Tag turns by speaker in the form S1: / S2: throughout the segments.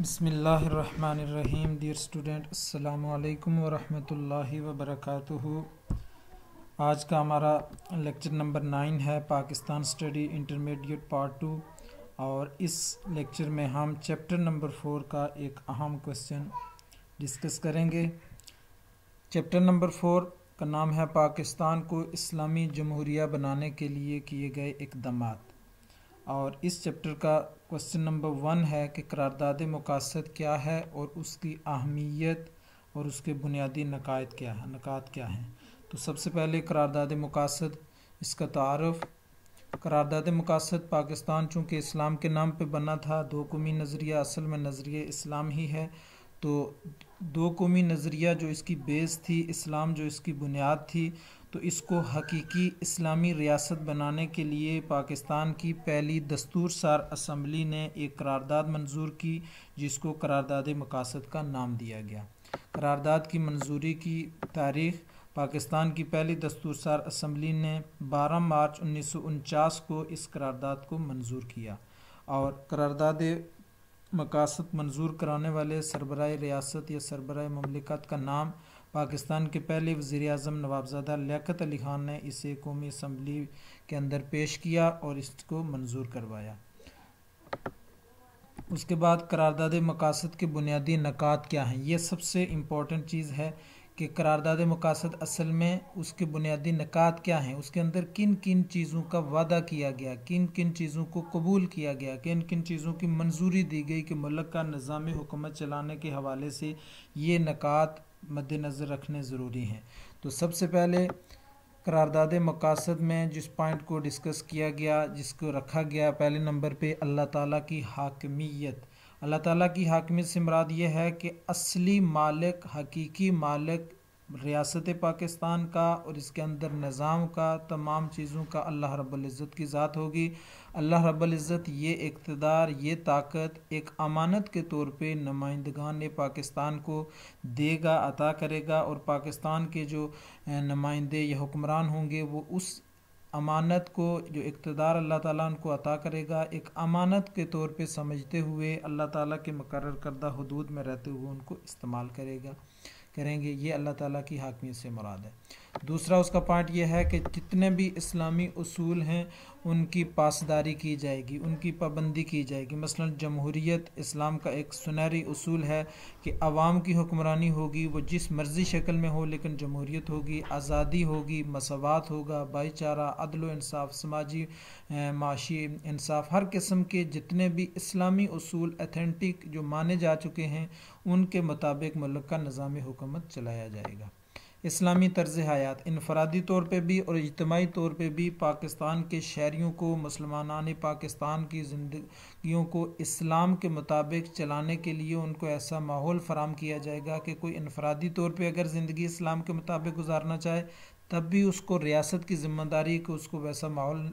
S1: بسم اللہ الرحمن الرحیم۔ ڈیئر اسٹوڈنٹ السلام علیکم ورحمۃ اللہ وبرکاتہ۔ آج کا ہمارا لیکچر نمبر نائن ہے Pakistan study intermediate part two اور اس لیکچر میں ہم چیپٹر نمبر فور کا ایک اہم کوشچن ڈسکس کریں گے۔ چیپٹر نمبر فور کا نام ہے پاکستان کو اسلامی جمہوریہ بنانے کے لیے کیے گئے اقدامات۔ اور اس چیپٹر کا کوشچن نمبر ون ہے کہ قرارداد مقاصد کیا ہے اور اس کی اہمیت اور اس کے بنیادی نقائد کیا ہے نکات کیا ہیں۔ تو سب سے پہلے قرارداد مقاصد، اس کا تعارف۔ قرارداد مقاصد پاکستان چونکہ اسلام کے نام پہ بنا تھا، دو قومی نظریہ اصل میں نظریہ اسلام ہی ہے۔ تو دو قومی نظریہ جو اس کی بیس تھی، اسلام جو اس کی بنیاد تھی تو اس کو حقیقی اسلامی ریاست بنانے کے لیے پاکستان کی پہلی دستور سار اسمبلی نے ایک قرارداد منظور کی، جس کو قرارداد مقاصد کا نام دیا گیا۔ قرارداد کی منظوری کی تاریخ، پاکستان کی پہلی دستور سار اسمبلی نے بارہ مارچ انیس سو انچاس کو اس قرارداد کو منظور کیا اور قرارداد مقاصد منظور کرانے والے سربراہ ریاست یا سربراہ مملکت کا نام پاکستان کے پہلے وزیر اعظم نوابزادہ لیاقت علی خان نے اسے قومی اسمبلی کے اندر پیش کیا اور اس کو منظور کروایا۔ اس کے بعد قرارداد مقاصد کے بنیادی نکات کیا ہیں؟ یہ سب سے امپورٹنٹ چیز ہے کہ قرارداد مقاصد اصل میں اس کے بنیادی نکات کیا ہیں؟ اس کے اندر کن کن چیزوں کا وعدہ کیا گیا؟ کن کن چیزوں کو قبول کیا گیا؟ کن کن چیزوں کی منظوری دی گئی کہ ملک کا نظام حکومت چلانے کے حوالے سے یہ نکات مد نظر رکھنے ضروری ہیں۔ تو سب سے پہلے قرارداد مقاصد میں جس پوائنٹ کو ڈسکس کیا گیا، جس کو رکھا گیا پہلے نمبر پہ اللہ تعالیٰ کی حاکمیت۔ اللہ تعالیٰ کی حاکمیت سے مراد یہ ہے کہ اصلی مالک، حقیقی مالک ریاست پاکستان کا اور اس کے اندر نظام کا، تمام چیزوں کا اللہ رب العزت کی ذات ہوگی۔ اللہ رب العزت یہ اقتدار، یہ طاقت ایک امانت کے طور پہ نمائندگان پاکستان کو دے گا، عطا کرے گا اور پاکستان کے جو نمائندے یا حکمران ہوں گے، وہ اس امانت کو، جو اقتدار اللہ تعالیٰ ان کو عطا کرے گا، ایک امانت کے طور پہ سمجھتے ہوئے اللہ تعالیٰ کے مقرر کردہ حدود میں رہتے ہوئے ان کو استعمال کرے گا۔ کریں گے، یہ اللہ تعالیٰ کی حاکمیت سے مراد ہے۔ دوسرا، اس کا پوائنٹ یہ ہے کہ جتنے بھی اسلامی اصول ہیں، ان کی پاسداری کی جائے گی، ان کی پابندی کی جائے گی۔ مثلا، جمہوریت اسلام کا ایک سنہری اصول ہے کہ عوام کی حکمرانی ہوگی، وہ جس مرضی شکل میں ہو، لیکن جمہوریت ہوگی، آزادی ہوگی، مساوات ہوگا، بھائی چارہ، عدل و انصاف، سماجی معاشی انصاف، ہر قسم کے جتنے بھی اسلامی اصول اتھینٹک جو مانے جا چکے ہیں ان کے مطابق ملک کا نظام حکومت چلایا جائے گا۔ اسلامی طرز حیات، انفرادی طور پہ بھی اور اجتماعی طور پہ بھی پاکستان کے شہریوں کو، مسلمانان پاکستان کی زندگیوں کو اسلام کے مطابق چلانے کے لیے ان کو ایسا ماحول فراہم کیا جائے گا کہ کوئی انفرادی طور پہ اگر زندگی اسلام کے مطابق گزارنا چاہے تب بھی اس کو ریاست کی ذمہ داری کہ اس کو ویسا ماحول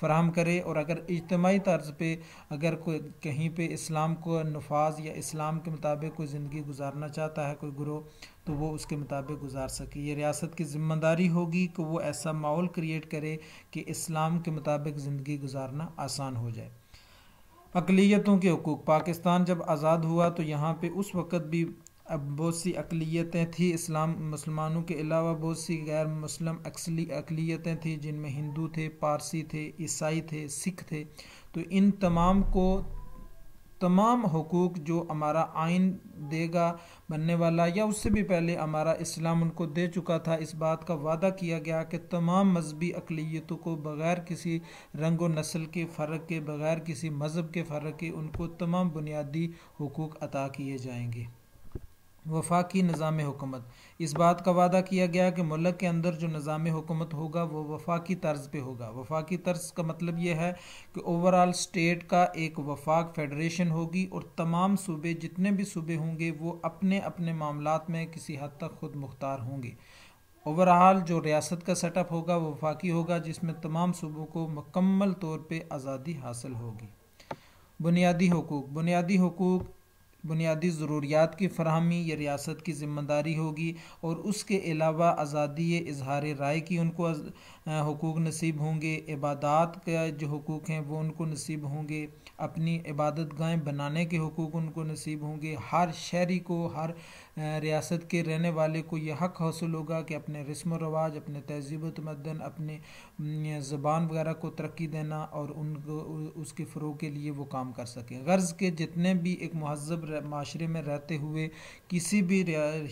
S1: فراہم کرے اور اگر اجتماعی طرز پہ اگر کوئی کہیں پہ اسلام کو نفاذ یا اسلام کے مطابق کوئی زندگی گزارنا چاہتا ہے، کوئی گروہ، تو وہ اس کے مطابق گزار سکے۔ یہ ریاست کی ذمہ داری ہوگی کہ وہ ایسا ماحول کریٹ کرے کہ اسلام کے مطابق زندگی گزارنا آسان ہو جائے۔ اقلیتوں کے حقوق۔ پاکستان جب آزاد ہوا تو یہاں پہ اس وقت بھی اب بہت سی اقلیتیں تھیں اسلام مسلمانوں کے علاوہ بہت سی غیر مسلم اقلیتیں تھیں جن میں ہندو تھے، پارسی تھے، عیسائی تھے، سکھ تھے۔ تو ان تمام کو تمام حقوق جو ہمارا آئین دے گا بننے والا یا اس سے بھی پہلے ہمارا اسلام ان کو دے چکا تھا، اس بات کا وعدہ کیا گیا کہ تمام مذہبی اقلیتوں کو بغیر کسی رنگ و نسل کے فرق کے، بغیر کسی مذہب کے فرق کے ان کو تمام بنیادی حقوق عطا کیے جائیں گے۔ وفاقی نظام حکومت۔ اس بات کا وعدہ کیا گیا کہ ملک کے اندر جو نظام حکومت ہوگا وہ وفاقی طرز پہ ہوگا۔ وفاقی طرز کا مطلب یہ ہے کہ اوورال سٹیٹ کا ایک وفاق فیڈریشن ہوگی اور تمام صوبے جتنے بھی صوبے ہوں گے وہ اپنے اپنے معاملات میں کسی حد تک خود مختار ہوں گے۔ اوورال جو ریاست کا سیٹ اپ ہوگا وہ وفاقی ہوگا جس میں تمام صوبوں کو مکمل طور پہ آزادی حاصل ہوگی۔ بنیادی حقوق۔ بنیادی حقوق بنیادی ضروریات کی فراہمی یہ ریاست کی ذمہ داری ہوگی اور اس کے علاوہ آزادی اظہار رائے کی ان کو حقوق نصیب ہوں گے، عبادات کا جو حقوق ہیں وہ ان کو نصیب ہوں گے، اپنی عبادت گاہیں بنانے کے حقوق ان کو نصیب ہوں گے، ہر شہری کو، ہر ریاست کے رہنے والے کو یہ حق حاصل ہوگا کہ اپنے رسم و رواج، اپنے تہذیب و تمدن اپنے زبان وغیرہ کو ترقی دینا اور ان کو، اس کے فروغ کے لیے وہ کام کر سکیں۔ غرض کے جتنے بھی ایک مہذب معاشرے میں رہتے ہوئے، کسی بھی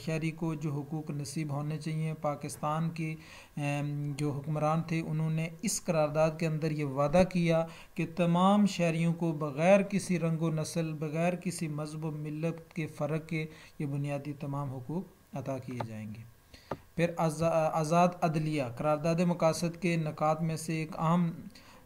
S1: شہری کو جو حقوق نصیب ہونے چاہیے، پاکستان کی جو حکمران تھے، انہوں نے اس قرارداد کے اندر یہ وعدہ کیا کہ تمام شہریوں کو بغیر کسی رنگ و نسل، بغیر کسی مذہب و ملت کے فرق کے یہ بنیادی تمام حقوق عطا کیے جائیں گے۔ پھر آزاد عدلیہ، قرارداد مقاصد کے نکات میں سے ایک اہم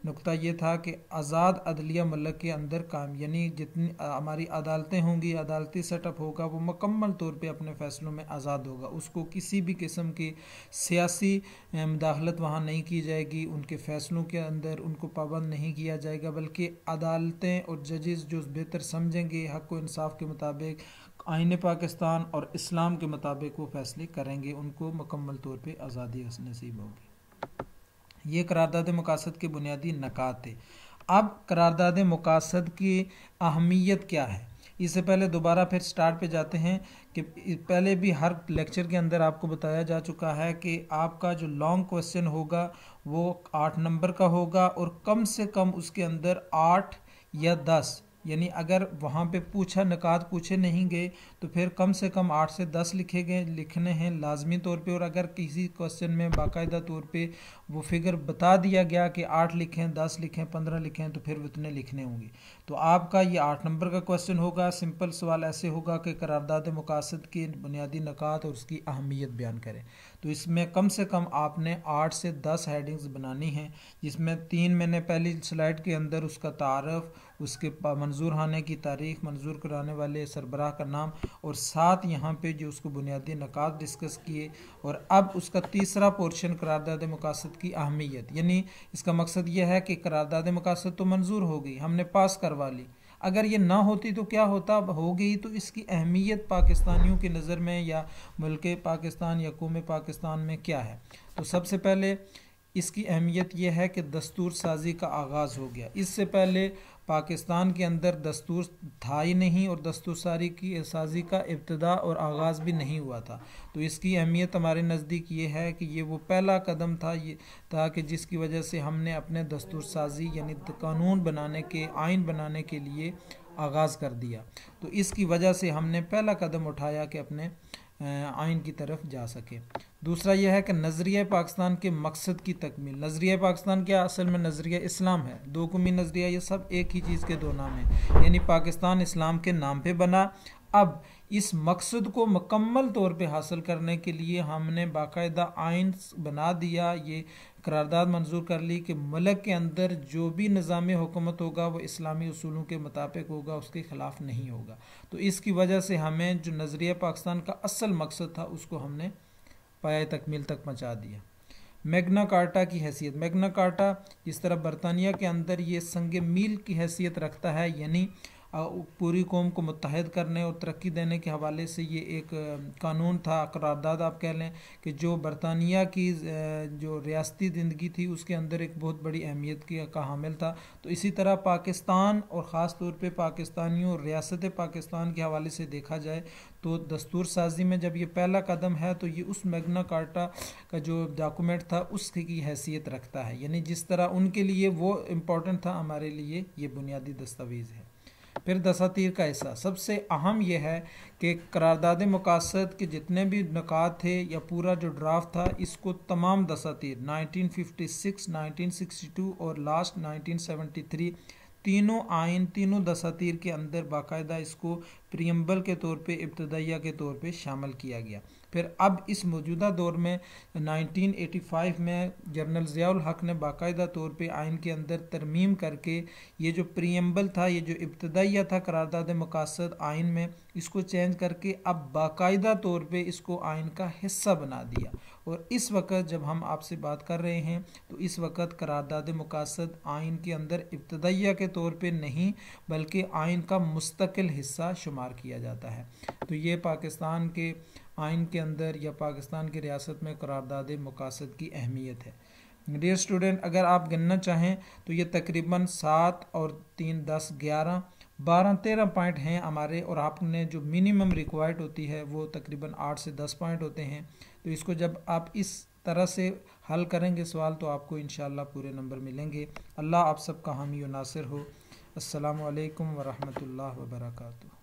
S1: نقطہ یہ تھا کہ آزاد عدلیہ ملک کے اندر کام یعنی جتنی ہماری عدالتیں ہوں گی، عدالتی سیٹ اپ ہوگا، وہ مکمل طور پہ اپنے فیصلوں میں آزاد ہوگا۔ اس کو کسی بھی قسم کی سیاسی مداخلت وہاں نہیں کی جائے گی۔ ان کے فیصلوں کے اندر ان کو پابند نہیں کیا جائے گا، بلکہ عدالتیں اور ججز جو بہتر سمجھیں گے، حق و انصاف کے مطابق، آئین پاکستان اور اسلام کے مطابق وہ فیصلے کریں گے، ان کو مکمل طور پہ آزادی نصیب ہوگی۔ یہ قرارداد مقاصد کے بنیادی نکات تھے۔ اب قرارداد مقاصد کی اہمیت کیا ہے؟ اس سے پہلے دوبارہ پھر سٹارٹ پہ جاتے ہیں کہ پہلے بھی ہر لیکچر کے اندر آپ کو بتایا جا چکا ہے کہ آپ کا جو لانگ کوشچن ہوگا وہ آٹھ نمبر کا ہوگا اور کم سے کم اس کے اندر آٹھ یا دس یعنی اگر وہاں پہ پوچھا، نکات پوچھے نہیں گئے، تو پھر کم سے کم آٹھ سے دس لکھے گئے، لکھنے ہیں لازمی طور پہ۔ اور اگر کسی کوشچن میں باقاعدہ طور پہ وہ فگر بتا دیا گیا کہ آٹھ لکھیں، دس لکھیں، پندرہ لکھیں، تو پھر اتنے لکھنے ہوں گے۔ تو آپ کا یہ آٹھ نمبر کا کوشچن ہوگا۔ سمپل سوال ایسے ہوگا کہ قرارداد مقاصد کی بنیادی نکات اور اس کی اہمیت بیان کریں۔ تو اس میں کم سے کم آپ نے آٹھ سے دس ہیڈنگز بنانی ہیں، جس میں تین میں نے پہلی سلائڈ کے اندر اس کا تعارف اس کے منظور ہونے کی تاریخ، منظور کرانے والے سربراہ کا نام اور ساتھ یہاں پہ جو اس کو بنیادی نکات ڈسکس کیے اور اب اس کا تیسرا پورشن قرارداد مقاصد کی اہمیت۔ یعنی اس کا مقصد یہ ہے کہ قرارداد مقاصد تو منظور ہو گئی، ہم نے پاس کروا لی۔ اگر یہ نہ ہوتی تو کیا ہوتا؟ ہو گئی تو اس کی اہمیت پاکستانیوں کی نظر میں یا ملک پاکستان یا قوم پاکستان میں کیا ہے؟ تو سب سے پہلے اس کی اہمیت یہ ہے کہ دستور سازی کا آغاز ہو گیا۔ اس سے پہلے پاکستان کے اندر دستور تھا ہی نہیں اور دستور ساری کی سازی کا ابتدا اور آغاز بھی نہیں ہوا تھا۔ تو اس کی اہمیت ہمارے نزدیک یہ ہے کہ یہ وہ پہلا قدم تھا یہ تھا کہ جس کی وجہ سے ہم نے اپنے دستور سازی یعنی قانون بنانے کے آئین بنانے کے لیے آغاز کر دیا۔ تو اس کی وجہ سے ہم نے پہلا قدم اٹھایا کہ اپنے آئین کی طرف جا سکے۔ دوسرا یہ ہے کہ نظریہ پاکستان کے مقصد کی تکمیل۔ نظریہ پاکستان کیا اصل میں نظریہ اسلام ہے؟ دو قومی نظریہ، یہ سب ایک ہی چیز کے دو نام ہیں۔ یعنی پاکستان اسلام کے نام پہ بنا۔ اب اس مقصد کو مکمل طور پہ حاصل کرنے کے لیے ہم نے باقاعدہ آئین بنا دیا، یہ قرارداد منظور کر لی کہ ملک کے اندر جو بھی نظام حکومت ہوگا، وہ اسلامی اصولوں کے مطابق ہوگا، اس کے خلاف نہیں ہوگا۔ تو اس کی وجہ سے ہمیں جو نظریہ پاکستان کا اصل مقصد تھا، اس کو ہم نے پایا تکمیل تک پہنچا دیا۔ میگنا کارٹا کی حیثیت۔ میگنا کارٹا جس طرح برطانیہ کے اندر یہ سنگ میل کی حیثیت رکھتا ہے یعنی پوری قوم کو متحد کرنے اور ترقی دینے کے حوالے سے یہ ایک قانون تھا، قرارداد آپ کہہ لیں کہ جو برطانیہ کی جو ریاستی زندگی تھی، اس کے اندر ایک بہت بڑی اہمیت کی، کا حامل تھا۔ تو اسی طرح پاکستان اور خاص طور پہ پاکستانیوں اور ریاست پاکستان کے حوالے سے دیکھا جائے تو دستور سازی میں جب یہ پہلا قدم ہے تو یہ اس میگنا کارٹا کا جو ڈاکومنٹ تھا، اس کی حیثیت رکھتا ہے۔ یعنی جس طرح ان کے لیے وہ امپورٹنٹ تھا، ہمارے لیے یہ بنیادی دستاویز ہے۔ پھر دساتیر کا حصہ۔ سب سے اہم یہ ہے کہ قرارداد مقاصد کے جتنے بھی نکات تھے یا پورا جو ڈرافٹ تھا، اس کو تمام دساتیر 1956 1962 اور لاسٹ 1973 تینوں آئین، تینوں دساتیر کے اندر باقاعدہ اس کو پریمبل کے طور پہ، ابتدائیہ کے طور پہ شامل کیا گیا۔ پھر اب اس موجودہ دور میں، نائنٹین ایٹی فائیو میں جنرل ضیاء الحق نے باقاعدہ طور پہ آئین کے اندر ترمیم کر کے یہ جو پریمبل تھا، یہ جو ابتدائیہ تھا قرارداد مقاصد آئین میں، اس کو چینج کر کے اب باقاعدہ طور پہ اس کو آئین کا حصہ بنا دیا۔ اور اس وقت جب ہم آپ سے بات کر رہے ہیں، تو اس وقت قرارداد مقاصد آئین کے اندر ابتدائیہ کے طور پہ نہیں، بلکہ آئین کا مستقل حصہ شمار کیا جاتا ہے۔ تو یہ پاکستان کے آئین کے اندر یا پاکستان کی ریاست میں قرارداد مقاصد کی اہمیت ہے۔ ڈیئر اسٹوڈنٹ اگر آپ گننا چاہیں تو یہ تقریباً سات اور تین، دس، گیارہ، بارہ، تیرہ پوائنٹ ہیں ہمارے اور آپ نے جو منیمم ریکوائرڈ ہوتی ہے وہ تقریباً آٹھ سے دس پوائنٹ ہوتے ہیں۔ تو اس کو جب آپ اس طرح سے حل کریں گے سوال تو آپ کو انشاءاللہ پورے نمبر ملیں گے۔ اللہ آپ سب کا حامی و ناصر ہو۔ السلام علیکم ورحمۃ اللہ وبرکاتہ۔